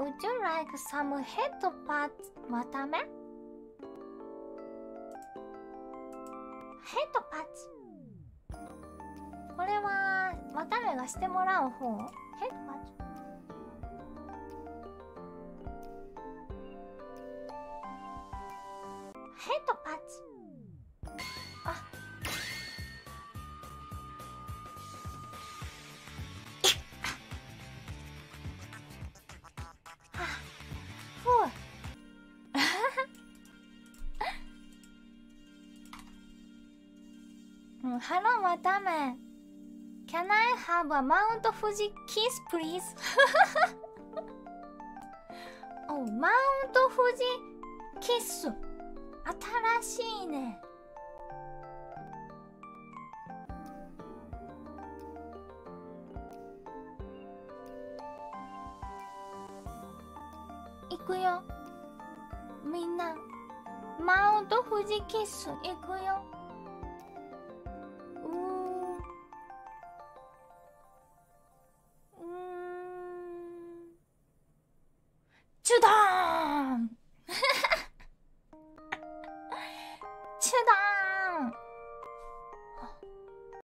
Would you like some head parts? わためヘッドパッチこれはわためがしてもらう方？ヘッドパッチうんハローわため Can I have a Mount Fuji kiss please? おマウント富士キッス新しいね。いくよ。みんな。マウント富士キッスいくよ。吃的吃哈